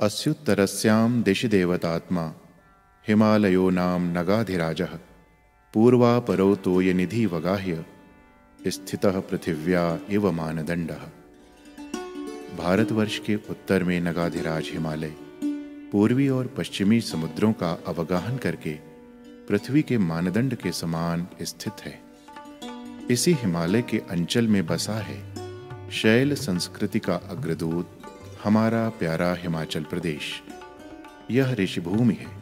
अस्युत्तरस्यां दिशि देवतात्मा हिमालयो नाम नगाधिराजः पूर्वापरौ तोयनिधि वगाह्य, स्थितः पृथिव्या इव मानदंडः भारतवर्ष के उत्तर में नगाधिराज हिमालय। पूर्वी और पश्चिमी समुद्रों का अवगाहन करके पृथ्वी के मानदंड के समान स्थित है। इसी हिमालय के अंचल में बसा है शैल संस्कृति का अग्रदूत हमारा प्यारा हिमाचल प्रदेश। यह ऋषिभूमि है,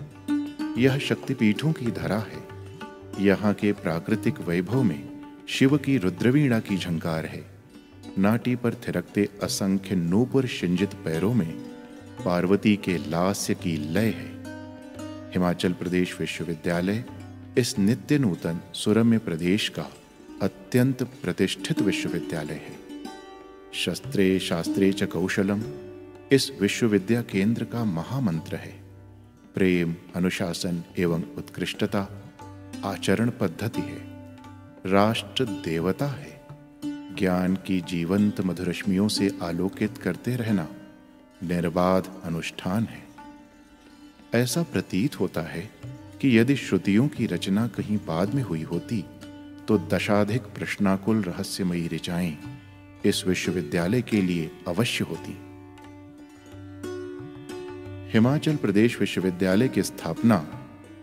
यह शक्तिपीठों की धरा है, यहाँ के प्राकृतिक वैभव में शिव की रुद्रवीणा की झंकार है। नाटी पर थिरकते असंख्य नूपुर शिंजित पैरों में पार्वती के लास्य की लय है। हिमाचल प्रदेश विश्वविद्यालय इस नित्य नूतन सुरम्य प्रदेश का अत्यंत प्रतिष्ठित विश्वविद्यालय है। शस्त्रे शास्त्रे च कौशलम इस विश्वविद्या केंद्र का महामंत्र है। प्रेम, अनुशासन एवं उत्कृष्टता आचरण पद्धति है। राष्ट्र देवता है। ज्ञान की जीवंत मधुरश्मियों से आलोकित करते रहना निर्बाध अनुष्ठान है। ऐसा प्रतीत होता है कि यदि श्रुतियों की रचना कहीं बाद में हुई होती तो दशाधिक प्रश्नाकुल रहस्यमयी ऋचाएँ इस विश्वविद्यालय के लिए अवश्य होती। हिमाचल प्रदेश विश्वविद्यालय की स्थापना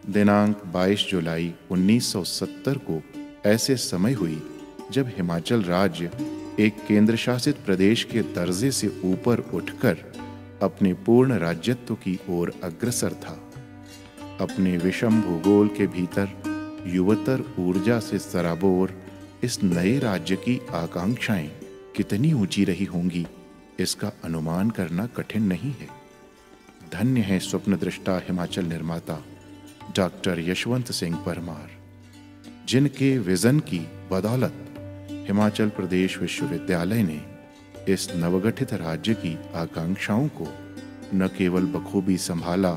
दिनांक 22 जुलाई 1970 को ऐसे समय हुई, जब हिमाचल राज्य एक केंद्र शासित प्रदेश के दर्जे से ऊपर उठकर अपने पूर्ण राज्यत्व की ओर अग्रसर था। अपने विषम भूगोल के भीतर युवतर ऊर्जा से सराबोर इस नए राज्य की आकांक्षाएँ कितनी ऊँची रही होंगी, इसका अनुमान करना कठिन नहीं है। धन्य है स्वप्न दृष्टा हिमाचल निर्माता, डॉक्टर यशवंत सिंह परमार, जिनके विजन की बदौलत हिमाचल प्रदेश विश्वविद्यालय ने इस नवगठित राज्य की आकांक्षाओं को न केवल बखूबी संभाला,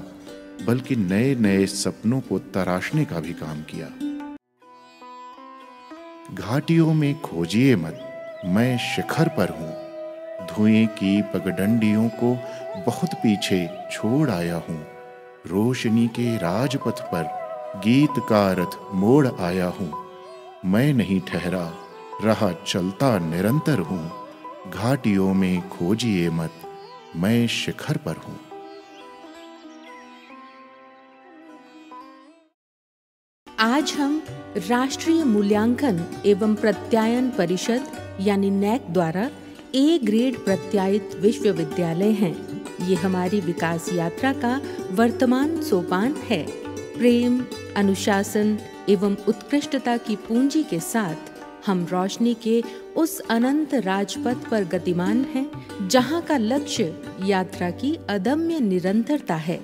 बल्कि नए नए सपनों को तराशने का भी काम किया। घाटियों में खोजिए मत, मैं शिखर पर हूँ। धुएँ की पगडंडियों को बहुत पीछे छोड़ आया हूँ। रोशनी के राजपथ पर गीत का रथ मोड़ आया हूँ। मैं नहीं ठहरा, रहा चलता निरंतर हूँ। घाटियों में खोजिए मत, मैं शिखर पर हूँ। आज हम राष्ट्रीय मूल्यांकन एवं प्रत्यायन परिषद, यानी नैक द्वारा ए ग्रेड प्रत्यायित विश्वविद्यालय हैं। ये हमारी विकास यात्रा का वर्तमान सोपान है। प्रेम, अनुशासन एवं उत्कृष्टता की पूंजी के साथ हम रोशनी के उस अनंत राजपथ पर गतिमान हैं, जहाँ का लक्ष्य यात्रा की अदम्य निरंतरता है।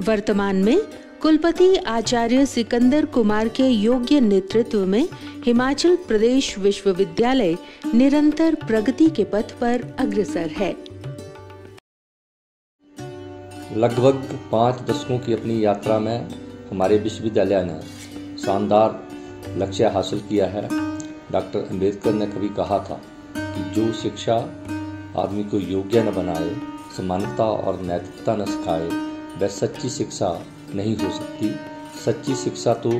वर्तमान में कुलपति आचार्य सिकंदर कुमार के योग्य नेतृत्व में हिमाचल प्रदेश विश्वविद्यालय निरंतर प्रगति के पथ पर अग्रसर है। लगभग पाँच दशकों की अपनी यात्रा में हमारे विश्वविद्यालय ने शानदार लक्ष्य हासिल किया है। डॉक्टर अंबेडकर ने कभी कहा था कि जो शिक्षा आदमी को योग्य न बनाए, समानता और नैतिकता न सिखाए, वह सच्ची शिक्षा नहीं हो सकती। सच्ची शिक्षा तो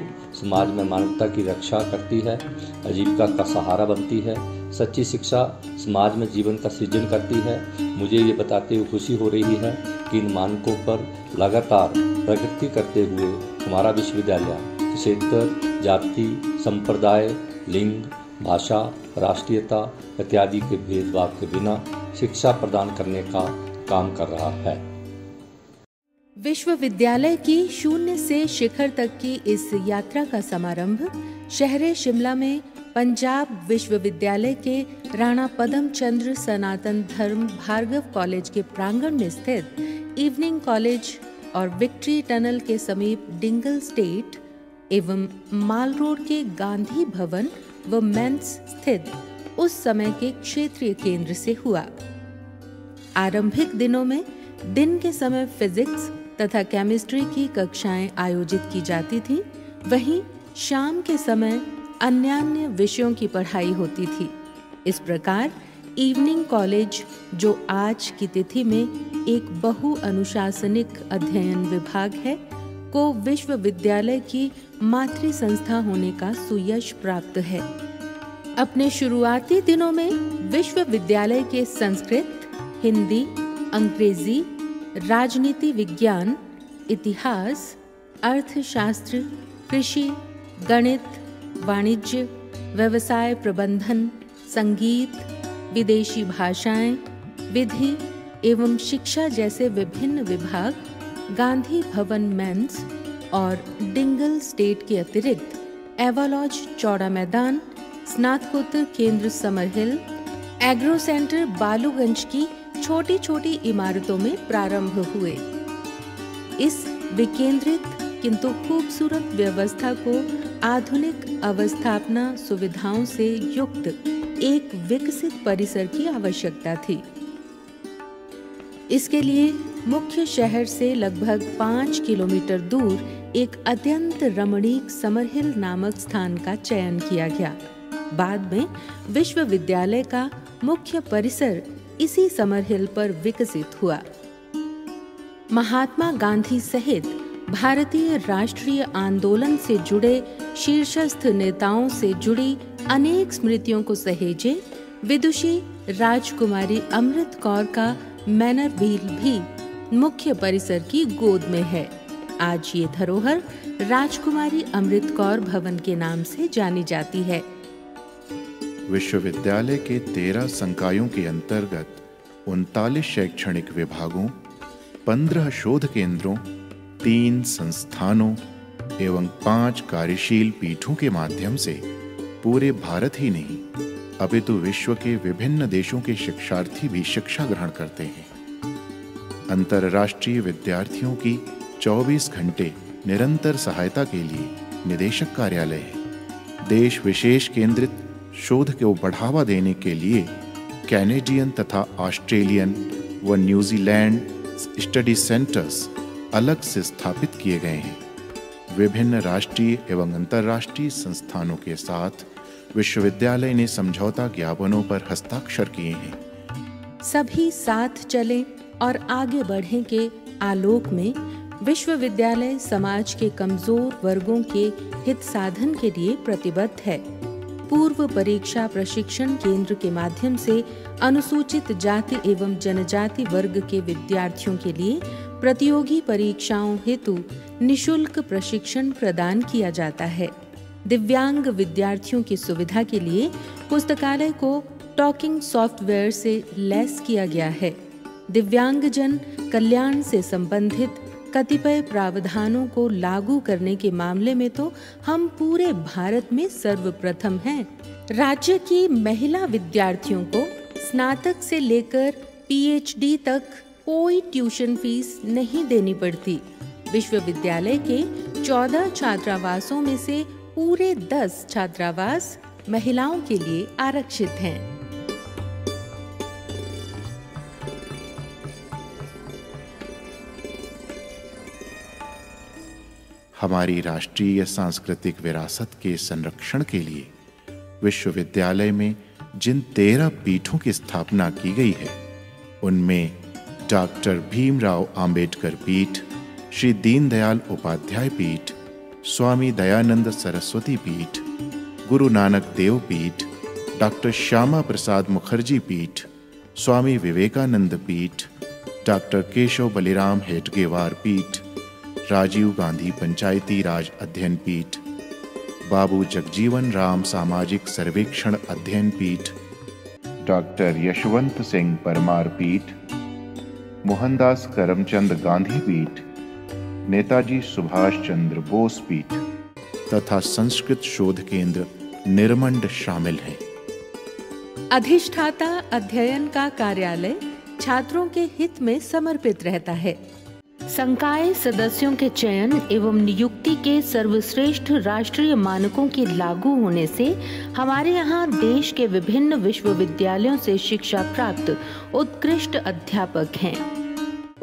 समाज में मानवता की रक्षा करती है, आजीविका का सहारा बनती है। सच्ची शिक्षा समाज में जीवन का सृजन करती है। मुझे ये बताते हुए खुशी हो रही है कि इन मानकों पर लगातार प्रगति करते हुए हमारा विश्वविद्यालय क्षेत्र जाति, संप्रदाय, लिंग, भाषा, राष्ट्रीयता इत्यादि के भेदभाव के बिना शिक्षा प्रदान करने का काम कर रहा है। विश्वविद्यालय की शून्य से शिखर तक की इस यात्रा का समारंभ शहर शिमला में पंजाब विश्वविद्यालय के राणा पदम चंद्र सनातन धर्म भार्गव कॉलेज के प्रांगण में स्थित इवनिंग कॉलेज और विक्ट्री टनल के समीप डिंगल स्टेट एवं माल रोड के गांधी भवन व मेंस स्थित उस समय के क्षेत्रीय केंद्र से हुआ। आरंभिक दिनों में दिन के समय फिजिक्स तथा केमिस्ट्री की कक्षाएँ आयोजित की जाती थीं, वहीं शाम के समय अन्य अन्य विषयों की पढ़ाई होती थी। इस प्रकार इवनिंग कॉलेज जो आज की तिथि में एक बहु अनुशासनिक अध्ययन विभाग है को विश्वविद्यालय की मातृ संस्था होने का सुयश प्राप्त है। अपने शुरुआती दिनों में विश्वविद्यालय के संस्कृत, हिंदी, अंग्रेज़ी, राजनीति विज्ञान, इतिहास, अर्थशास्त्र, कृषि, गणित, वाणिज्य, व्यवसाय प्रबंधन, संगीत, विदेशी भाषाएँ, विधि एवं शिक्षा जैसे विभिन्न विभाग, गांधी भवन मेंस और डिंगल स्टेट के अतिरिक्त एवालॉज चौड़ा मैदान, स्नातकोत्तर केंद्र Summer Hill, agro centre Balugunj की छोटी छोटी इमारतों में प्रारंभ हुए। इस विकेंद्रित किंतु खूबसूरत व्यवस्था को आधुनिक अवस्थापना सुविधाओं से युक्त एक विकसित परिसर की आवश्यकता थी। इसके लिए मुख्य शहर से लगभग पाँच किलोमीटर दूर एक अत्यंत रमणीक समरहिल नामक स्थान का चयन किया गया। बाद में विश्वविद्यालय का मुख्य परिसर इसी समरहिल पर विकसित हुआ। महात्मा गांधी सहित भारतीय राष्ट्रीय आंदोलन से जुड़े शीर्षस्थ नेताओं से जुड़ी अनेक स्मृतियों को सहेजे विदुषी राजकुमारी अमृत कौर का मैनर व्हील भी मुख्य परिसर की गोद में है। आज ये धरोहर राजकुमारी अमृत कौर भवन के नाम से जानी जाती है। विश्वविद्यालय के तेरह संकायों के अंतर्गत उनतालीस शैक्षणिक विभागों, पंद्रह शोध केंद्रों, तीन संस्थानों एवं पाँच कार्यशील पीठों के माध्यम से पूरे भारत ही नहीं, अपितु विश्व के विभिन्न देशों के शिक्षार्थी भी शिक्षा ग्रहण करते हैं। अंतरराष्ट्रीय विद्यार्थियों की 24 घंटे निरंतर सहायता के लिए निदेशक कार्यालय है। देश विशेष केंद्रित शोध को बढ़ावा देने के लिए कैनेडियन तथा ऑस्ट्रेलियन व न्यूजीलैंड स्टडी सेंटर्स अलग से स्थापित किए गए हैं। विभिन्न राष्ट्रीय एवं अंतर्राष्ट्रीय संस्थानों के साथ विश्वविद्यालय ने समझौता ज्ञापनों पर हस्ताक्षर किए हैं। सभी साथ चलें और आगे बढ़ें के आलोक में विश्वविद्यालय समाज के कमज़ोर वर्गों के हित साधन के लिए प्रतिबद्ध है। पूर्व परीक्षा प्रशिक्षण केंद्र के माध्यम से अनुसूचित जाति एवं जनजाति वर्ग के विद्यार्थियों के लिए प्रतियोगी परीक्षाओं हेतु निशुल्क प्रशिक्षण प्रदान किया जाता है। दिव्यांग विद्यार्थियों की सुविधा के लिए पुस्तकालय को टॉकिंग सॉफ्टवेयर से लैस किया गया है। दिव्यांगजन कल्याण से संबंधित कतिपय प्रावधानों को लागू करने के मामले में तो हम पूरे भारत में सर्वप्रथम हैं। राज्य की महिला विद्यार्थियों को स्नातक से लेकर पीएचडी तक कोई ट्यूशन फ़ीस नहीं देनी पड़ती विश्वविद्यालय के 14 छात्रावासों में से पूरे 10 छात्रावास महिलाओं के लिए आरक्षित हैं। हमारी राष्ट्रीय सांस्कृतिक विरासत के संरक्षण के लिए विश्वविद्यालय में जिन तेरह पीठों की स्थापना की गई है, उनमें डॉक्टर भीमराव अंबेडकर पीठ, श्री दीनदयाल उपाध्याय पीठ, स्वामी दयानंद सरस्वती पीठ, गुरु नानक देव पीठ, डॉक्टर श्यामा प्रसाद मुखर्जी पीठ, स्वामी विवेकानंद पीठ, डॉक्टर केशव बलिराम हेटगेवार पीठ राजीव गांधी पंचायती राज अध्ययन पीठ, बाबू जगजीवन राम सामाजिक सर्वेक्षण अध्ययन पीठ, डॉक्टर यशवंत सिंह परमार पीठ, मोहनदास करमचंद गांधी पीठ, नेताजी सुभाष चंद्र बोस पीठ तथा संस्कृत शोध केंद्र निर्मंड शामिल हैं। अधिष्ठाता अध्ययन का कार्यालय छात्रों के हित में समर्पित रहता है। संकाय सदस्यों के चयन एवं नियुक्ति के सर्वश्रेष्ठ राष्ट्रीय मानकों के लागू होने से हमारे यहाँ देश के विभिन्न विश्वविद्यालयों से शिक्षा प्राप्त उत्कृष्ट अध्यापक हैं।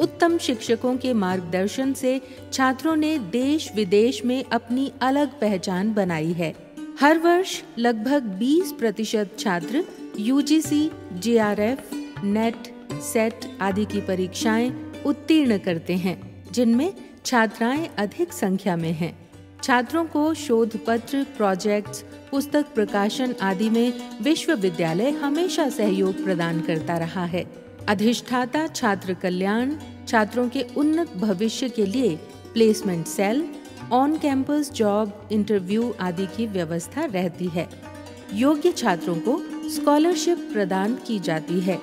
उत्तम शिक्षकों के मार्गदर्शन से छात्रों ने देश विदेश में अपनी अलग पहचान बनाई है। हर वर्ष लगभग 20 प्रतिशत छात्र यूजीसी, जेआरएफ, नेट सेट आदि की परीक्षाएँ उत्तीर्ण करते हैं, जिनमें छात्राएँ अधिक संख्या में हैं। छात्रों को शोध पत्र प्रोजेक्ट्स पुस्तक प्रकाशन आदि में विश्वविद्यालय हमेशा सहयोग प्रदान करता रहा है। अधिष्ठाता छात्र कल्याण, छात्रों के उन्नत भविष्य के लिए placement cell on campus job interview आदि की व्यवस्था रहती है। योग्य छात्रों को स्कॉलरशिप प्रदान की जाती है।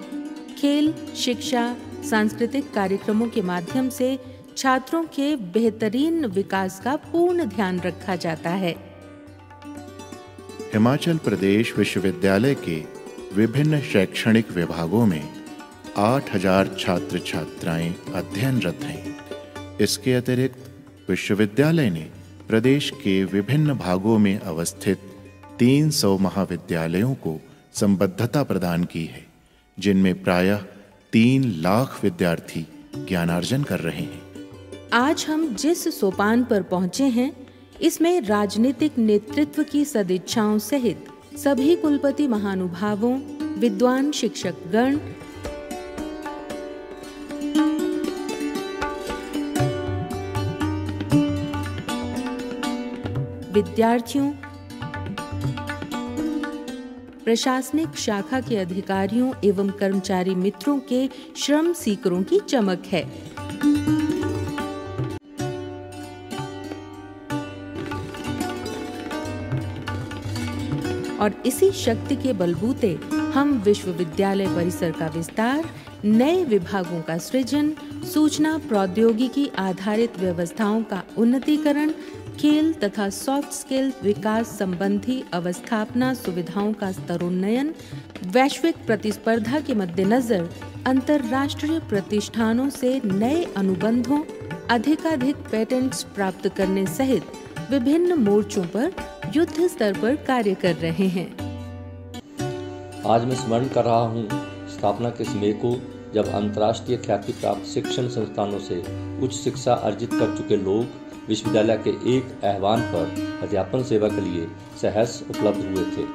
खेल, शिक्षा सांस्कृतिक कार्यक्रमों के माध्यम से छात्रों के बेहतरीन विकास का पूर्ण ध्यान रखा जाता है। हिमाचल प्रदेश विश्वविद्यालय के विभिन्न शैक्षणिक विभागों में 8000 छात्र छात्राएँ अध्ययनरत हैं। इसके अतिरिक्त विश्वविद्यालय ने प्रदेश के विभिन्न भागों में अवस्थित 300 महाविद्यालयों को संबद्धता प्रदान की है, जिनमें प्रायः तीन लाख विद्यार्थी ज्ञानार्जन कर रहे हैं। आज हम जिस सोपान पर पहुँचे हैं, इसमें राजनीतिक नेतृत्व की सदिच्छाओं सहित सभी कुलपति महानुभावों, विद्वान शिक्षक गण विद्यार्थियों प्रशासनिक शाखा के अधिकारियों एवं कर्मचारी मित्रों के श्रम सीकरों की चमक है। और इसी शक्ति के बलबूते हम विश्वविद्यालय परिसर का विस्तार, नए विभागों का सृजन, सूचना प्रौद्योगिकी आधारित व्यवस्थाओं का उन्नतीकरण खेल तथा सॉफ्ट स्किल विकास संबंधी अवस्थापना सुविधाओं का स्तरोन्नयन, वैश्विक प्रतिस्पर्धा के मद्देनजर अंतर्राष्ट्रीय प्रतिष्ठानों से नए अनुबंधों, अधिकाधिक पेटेंट्स प्राप्त करने सहित विभिन्न मोर्चों पर युद्ध स्तर पर कार्य कर रहे हैं। आज मैं स्मरण कर रहा हूँ स्थापना के समय को जब अंतर्राष्ट्रीय ख्याति प्राप्त शिक्षण संस्थानों से उच्च शिक्षा अर्जित कर चुके लोग विश्वविद्यालय के एक आह्वान पर अध्यापन सेवा के लिए सहस उपलब्ध हुए थे।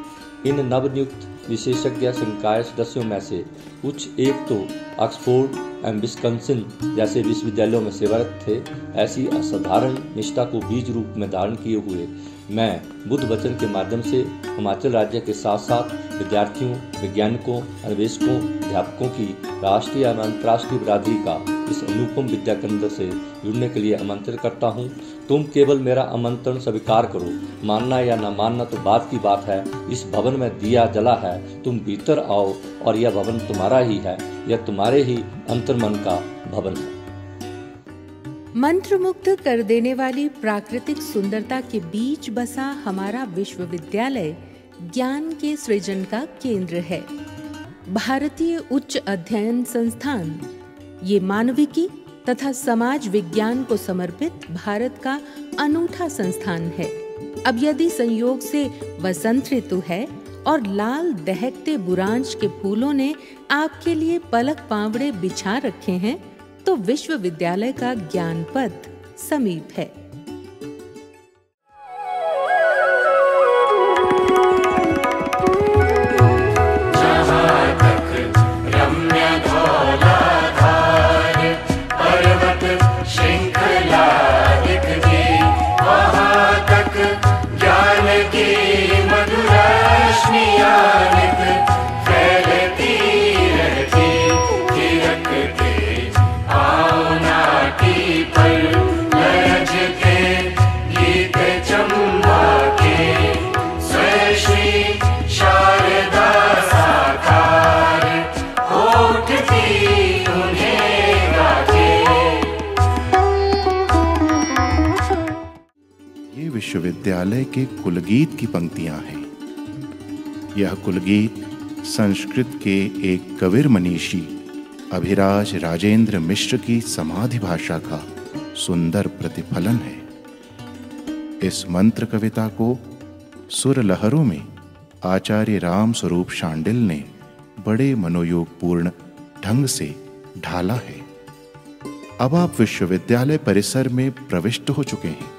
इन नवनियुक्त विशेषज्ञ संकाय सदस्यों में से कुछ एक तो ऑक्सफोर्ड एवं विस्कंसिन जैसे विश्वविद्यालयों में सेवारत थे। ऐसी असाधारण निष्ठा को बीज रूप में धारण किए हुए मैं बुद्ध वचन के माध्यम से हिमाचल राज्य के साथ साथ विद्यार्थियों, वैज्ञानिकों, अन्वेषकों, अध्यापकों की राष्ट्रीय एवं अंतर्राष्ट्रीय बिरादरी का इस अनुपम विद्या केंद्र से जुड़ने के लिए आमंत्रित करता हूँ। तुम केवल मेरा आमंत्रण स्वीकार करो। मानना या न मानना तो बात की बात है। इस भवन में दिया जला है। तुम भीतर आओ और यह भवन तुम्हारा ही है। यह तुम्हारे ही अंतर्मन का भवन है। मंत्र मुक्त कर देने वाली प्राकृतिक सुंदरता के बीच बसा हमारा विश्वविद्यालय ज्ञान के सृजन का केंद्र है। भारतीय उच्च अध्ययन संस्थान, ये मानविकी तथा समाज विज्ञान को समर्पित भारत का अनूठा संस्थान है। अब यदि संयोग से वसंत ऋतु है और लाल दहकते बुरांश के फूलों ने आपके लिए पलक पावड़े बिछा रखे हैं तो विश्वविद्यालय का ज्ञान पथ समीप है। विश्वविद्यालय के कुलगीत की पंक्तियाँ हैं। यह कुलगीत संस्कृत के एक कविर मनीषी, अभिराज राजेंद्र मिश्र की समाधि भाषा का सुंदर प्रतिफलन है। इस मंत्र कविता को सुर लहरों में आचार्य राम स्वरूप शांडिल ने बड़े मनोयोगपूर्ण ढंग से ढाला है। अब आप विश्वविद्यालय परिसर में प्रविष्ट हो चुके हैं।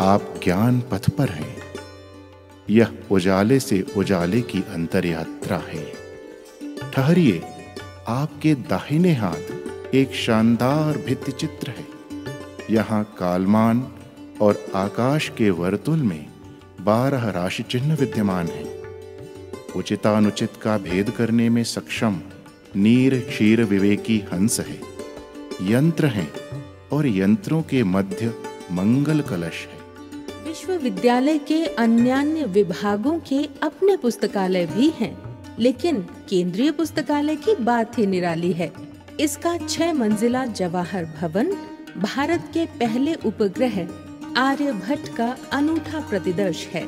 आप ज्ञान पथ पर हैं। यह उजाले से उजाले की अंतर यात्रा है। ठहरिए, आपके दाहिने हाथ एक शानदार भित्ति चित्र है। यहाँ कालमान और आकाश के वर्तुल में बारह राशि चिन्ह विद्यमान है। उचितानुचित का भेद करने में सक्षम, नीर क्षीर विवेकी हंस है। यंत्र हैं और यंत्रों के मध्य मंगल कलश है। विश्वविद्यालय के अन्य विभागों के अपने पुस्तकालय भी हैं, लेकिन केंद्रीय पुस्तकालय की बात ही निराली है। इसका छह मंजिला जवाहर भवन भारत के पहले उपग्रह आर्यभट्ट का अनूठा प्रतिदर्श है।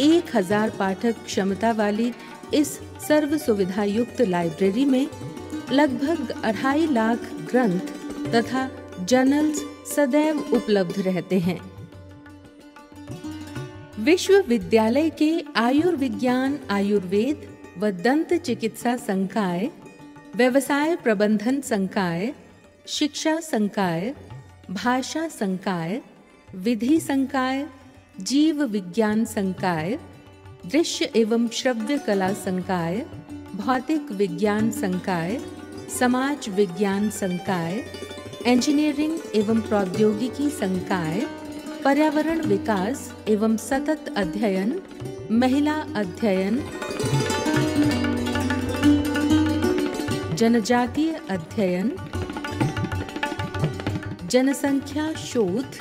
एक हज़ार पाठक क्षमता वाली इस सर्व सुविधा युक्त लाइब्रेरी में लगभग अढ़ाई लाख ग्रंथ तथा जर्नल्स सदैव उपलब्ध रहते हैं। विश्वविद्यालय के आयुर्विज्ञान, आयुर्वेद व दंत चिकित्सा संकाय, व्यवसाय प्रबंधन संकाय, शिक्षा संकाय, भाषा संकाय, विधि संकाय, जीव विज्ञान संकाय, दृश्य एवं श्रव्य कला संकाय, भौतिक विज्ञान संकाय, समाज विज्ञान संकाय इंजीनियरिंग एवं प्रौद्योगिकी संकाय पर्यावरण विकास एवं सतत अध्ययन, महिला अध्ययन, जनजातीय अध्ययन, जनसंख्या शोध,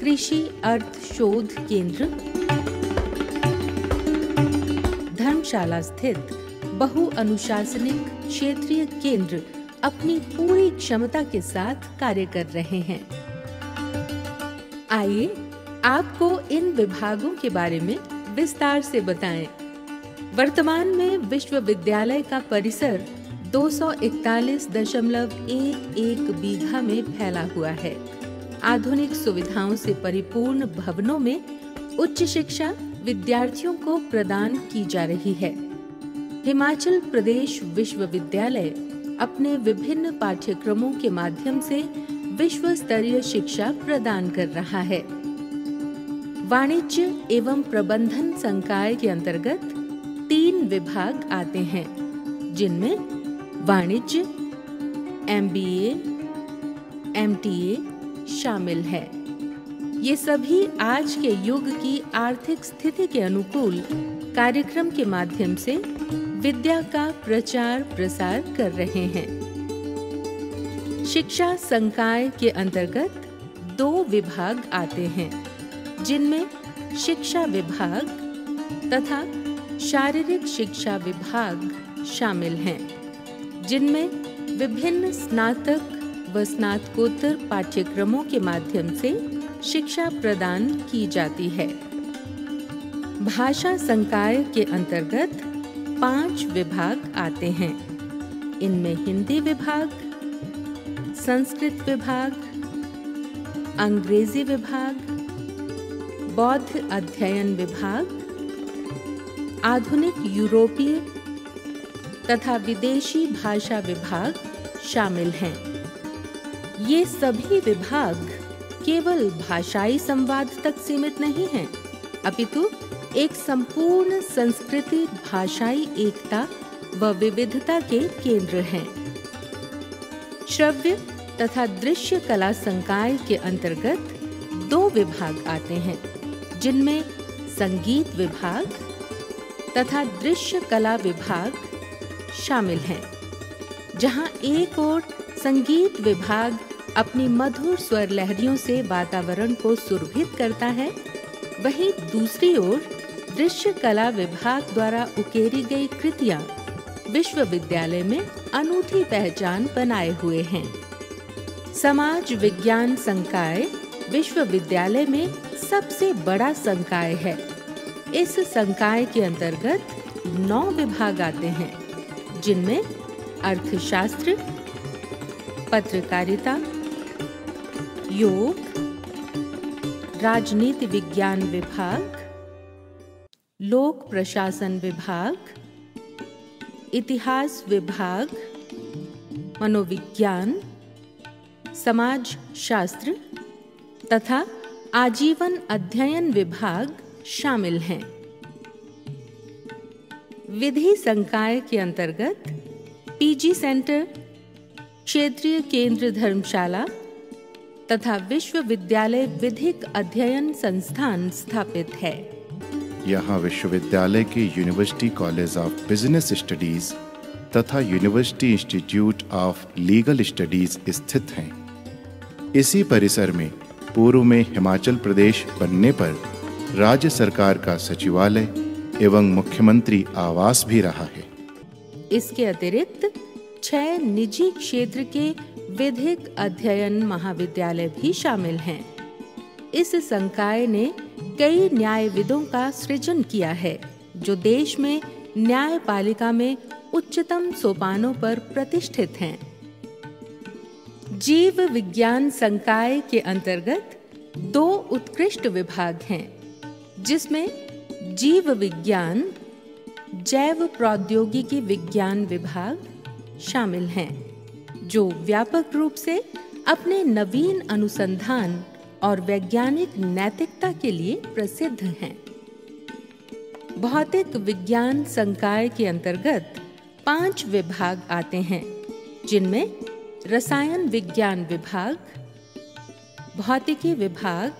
कृषि अर्थ शोध केंद्र, धर्मशाला स्थित बहु अनुशासनिक क्षेत्रीय केंद्र अपनी पूरी क्षमता के साथ कार्य कर रहे हैं। आइए आपको इन विभागों के बारे में विस्तार से बताएँ। वर्तमान में विश्वविद्यालय का परिसर 241.11 बीघा में फैला हुआ है। आधुनिक सुविधाओं से परिपूर्ण भवनों में उच्च शिक्षा विद्यार्थियों को प्रदान की जा रही है। हिमाचल प्रदेश विश्वविद्यालय अपने विभिन्न पाठ्यक्रमों के माध्यम से विश्व स्तरीय शिक्षा प्रदान कर रहा है। वाणिज्य एवं प्रबंधन संकाय के अंतर्गत तीन विभाग आते हैं, जिनमें वाणिज्य, M B M T A शामिल है। ये सभी आज के युग की आर्थिक स्थिति के अनुकूल कार्यक्रम के माध्यम से विद्या का प्रचार प्रसार कर रहे हैं। शिक्षा संकाय के अंतर्गत दो विभाग आते हैं, जिनमें शिक्षा विभाग तथा शारीरिक शिक्षा विभाग शामिल हैं, जिनमें विभिन्न स्नातक व स्नातकोत्तर पाठ्यक्रमों के माध्यम से शिक्षा प्रदान की जाती है। भाषा संकाय के अंतर्गत पाँच विभाग आते हैं। इनमें हिंदी विभाग संस्कृत विभाग अंग्रेज़ी विभाग बौद्ध अध्ययन विभाग आधुनिक यूरोपीय तथा विदेशी भाषा विभाग शामिल हैं। ये सभी विभाग केवल भाषाई संवाद तक सीमित नहीं हैं, अपितु एक संपूर्ण संस्कृति, भाषाई एकता व विविधता के केंद्र हैं। श्रव्य तथा दृश्य कला संकाय के अंतर्गत दो विभाग आते हैं, जिनमें संगीत विभाग तथा दृश्य कला विभाग शामिल हैं, जहाँ एक ओर संगीत विभाग अपनी मधुर स्वर लहरियों से वातावरण को सुरभित करता है, वहीं दूसरी ओर दृश्य कला विभाग द्वारा उकेरी गई कृतियाँ विश्वविद्यालय में अनूठी पहचान बनाए हुए हैं। समाज विज्ञान संकाय विश्वविद्यालय में सबसे बड़ा संकाय है। इस संकाय के अंतर्गत नौ विभाग आते हैं, जिनमें अर्थशास्त्र, पत्रकारिता, योग, राजनीति विज्ञान विभाग लोक प्रशासन विभाग, इतिहास विभाग, मनोविज्ञान, समाज शास्त्र तथा आजीवन अध्ययन विभाग शामिल हैं। विधि संकाय के अंतर्गत पीजी सेंटर, क्षेत्रीय केंद्र धर्मशाला तथा विश्वविद्यालय विधिक अध्ययन संस्थान स्थापित है। यहाँ विश्वविद्यालय के university college of business studies तथा university institute of legal studies स्थित हैं। इसी परिसर में पूर्व में हिमाचल प्रदेश बनने पर राज्य सरकार का सचिवालय एवं मुख्यमंत्री आवास भी रहा है। इसके अतिरिक्त छह निजी क्षेत्र के विधिक अध्ययन महाविद्यालय भी शामिल हैं। इस संकाय ने कई न्यायविदों का सृजन किया है, जो देश में न्यायपालिका में उच्चतम सोपानों पर प्रतिष्ठित हैं। जीव विज्ञान संकाय के अंतर्गत दो उत्कृष्ट विभाग हैं, जिसमें जीव विज्ञान, जैव प्रौद्योगिकी विज्ञान विभाग शामिल हैं, जो व्यापक रूप से अपने नवीन अनुसंधान और वैज्ञानिक नैतिकता के लिए प्रसिद्ध हैं। भौतिक विज्ञान संकाय के अंतर्गत पाँच विभाग आते हैं, जिनमें रसायन विज्ञान विभाग, भौतिकी विभाग,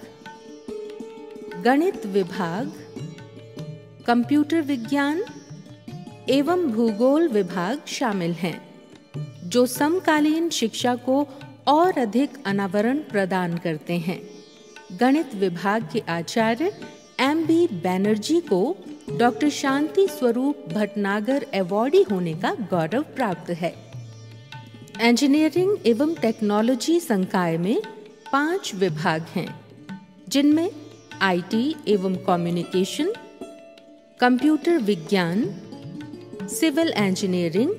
गणित विभाग, कंप्यूटर विज्ञान एवं भूगोल विभाग शामिल हैं, जो समकालीन शिक्षा को और अधिक अनावरण प्रदान करते हैं। गणित विभाग के आचार्य एम बी बैनर्जी को डॉक्टर शांति स्वरूप भटनागर अवॉर्डी होने का गौरव प्राप्त है। इंजीनियरिंग एवं टेक्नोलॉजी संकाय में पाँच विभाग हैं, जिनमें आईटी एवं कम्युनिकेशन कंप्यूटर विज्ञान सिविल इंजीनियरिंग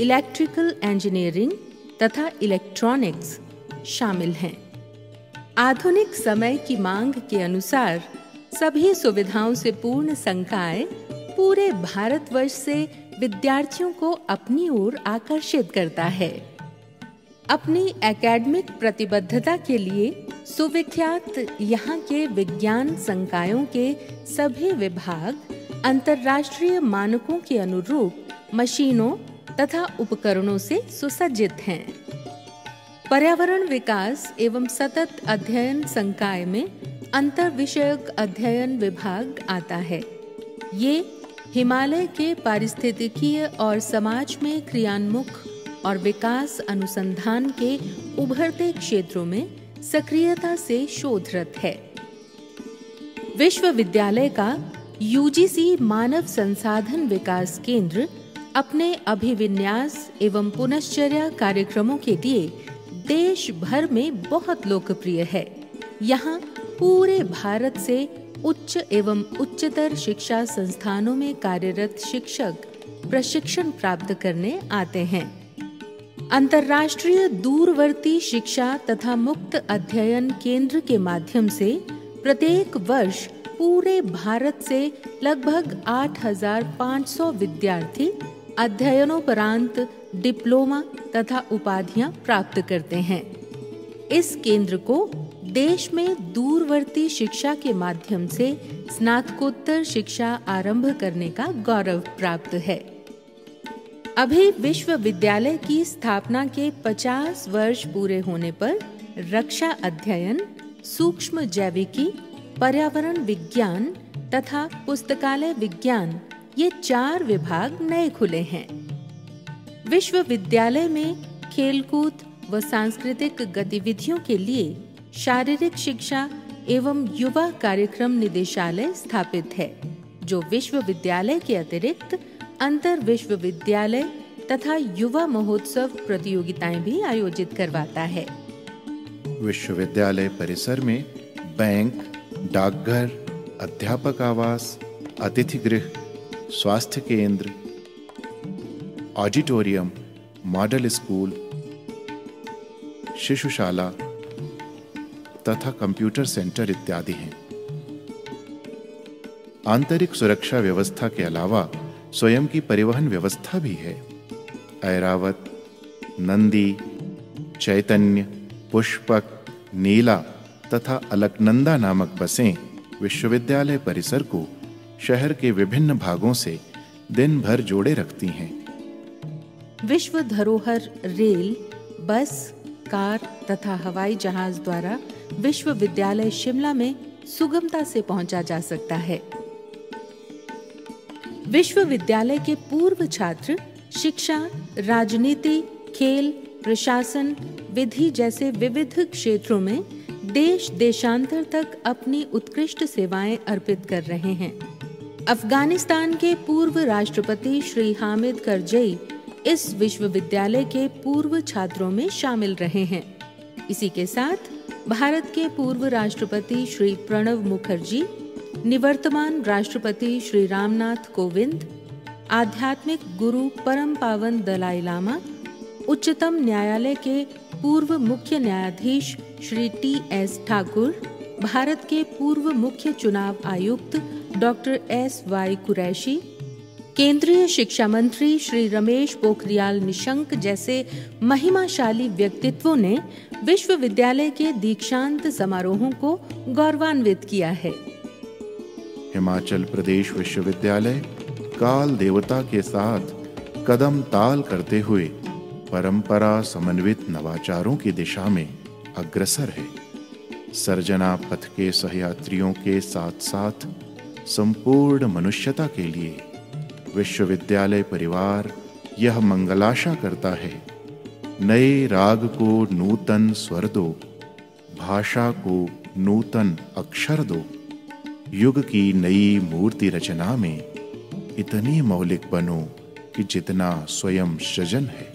इलेक्ट्रिकल इंजीनियरिंग तथा इलेक्ट्रॉनिक्स शामिल हैं। आधुनिक समय की मांग के अनुसार सभी सुविधाओं से पूर्ण संकाय पूरे भारतवर्ष से विद्यार्थियों को अपनी ओर आकर्षित करता है। अपनी एकेडमिक प्रतिबद्धता के लिए सुविख्यात यहाँ के विज्ञान संकायों के सभी विभाग अंतर्राष्ट्रीय मानकों के अनुरूप मशीनों तथा उपकरणों से सुसज्जित हैं। पर्यावरण विकास एवं सतत अध्ययन संकाय में अंतर विषयक अध्ययन विभाग आता है। ये हिमालय के पारिस्थितिकीय और समाज में क्रियान्मुख और विकास अनुसंधान के उभरते क्षेत्रों में सक्रियता से शोधरत है। विश्वविद्यालय का यूजीसी मानव संसाधन विकास केंद्र अपने अभिविन्यास एवं पुनश्चर्या कार्यक्रमों के लिए देश भर में बहुत लोकप्रिय है। यहाँ पूरे भारत से उच्च एवं उच्चतर शिक्षा संस्थानों में कार्यरत शिक्षक प्रशिक्षण प्राप्त करने आते हैं। अंतर्राष्ट्रीय दूरवर्ती शिक्षा तथा मुक्त अध्ययन केंद्र के माध्यम से प्रत्येक वर्ष पूरे भारत से लगभग 8,500 विद्यार्थी अध्ययनोपरांत डिप्लोमा तथा उपाधियाँ प्राप्त करते हैं। इस केंद्र को देश में दूरवर्ती शिक्षा के माध्यम से स्नातकोत्तर शिक्षा आरंभ करने का गौरव प्राप्त है। अभी विश्वविद्यालय की स्थापना के 50 वर्ष पूरे होने पर रक्षा अध्ययन, सूक्ष्म जैविकी, पर्यावरण विज्ञान तथा पुस्तकालय विज्ञान ये चार विभाग नए खुले हैं। विश्वविद्यालय में खेलकूद व सांस्कृतिक गतिविधियों के लिए शारीरिक शिक्षा एवं युवा कार्यक्रम निदेशालय स्थापित है, जो विश्वविद्यालय के अतिरिक्त अंतर विश्वविद्यालय तथा युवा महोत्सव प्रतियोगिताएँ भी आयोजित करवाता है। विश्वविद्यालय परिसर में बैंक, डाकघर, अध्यापक आवास अतिथि गृह स्वास्थ्य केंद्र, ऑडिटोरियम, मॉडल स्कूल, शिशुशाला तथा कंप्यूटर सेंटर इत्यादि हैं। आंतरिक सुरक्षा व्यवस्था के अलावा स्वयं की परिवहन व्यवस्था भी है। ऐरावत, नंदी, चैतन्य, पुष्पक, नीला तथा अलकनंदा नामक बसें विश्वविद्यालय परिसर को शहर के विभिन्न भागों से दिन भर जोड़े रखती हैं। विश्व धरोहर रेल, बस, कार तथा हवाई जहाज़ द्वारा विश्वविद्यालय शिमला में सुगमता से पहुँचा जा सकता है। विश्वविद्यालय के पूर्व छात्र शिक्षा, राजनीति, खेल, प्रशासन, विधि जैसे विविध क्षेत्रों में देश देशांतर तक अपनी उत्कृष्ट सेवाएँ अर्पित कर रहे हैं। अफ़गानिस्तान के पूर्व राष्ट्रपति श्री हामिद करजई इस विश्वविद्यालय के पूर्व छात्रों में शामिल रहे हैं। इसी के साथ, भारत के पूर्व राष्ट्रपति श्री प्रणव मुखर्जी, निवर्तमान राष्ट्रपति श्री रामनाथ कोविंद, आध्यात्मिक गुरु परम पावन दलाई लामा, उच्चतम न्यायालय के पूर्व मुख्य न्यायाधीश श्री टी एस ठाकुर, भारत के पूर्व मुख्य चुनाव आयुक्त डॉक्टर एस वाई कुरैशी, केंद्रीय शिक्षा मंत्री श्री रमेश पोखरियाल निशंक जैसे महिमाशाली व्यक्तित्वों ने विश्वविद्यालय के दीक्षांत समारोहों को गौरवान्वित किया है। हिमाचल प्रदेश विश्वविद्यालय काल देवता के साथ कदम ताल करते हुए परंपरा समन्वित नवाचारों की दिशा में अग्रसर है। सर्जना पथ के सहयात्रियों के साथ साथ संपूर्ण मनुष्यता के लिए। विश्वविद्यालय परिवार यह मंगलाशा करता है। नए राग को नूतन स्वर दो, भाषा को नूतन अक्षर दो। युग की नई मूर्ति रचना में इतनी मौलिक बनो कि जितना स्वयं सृजन है।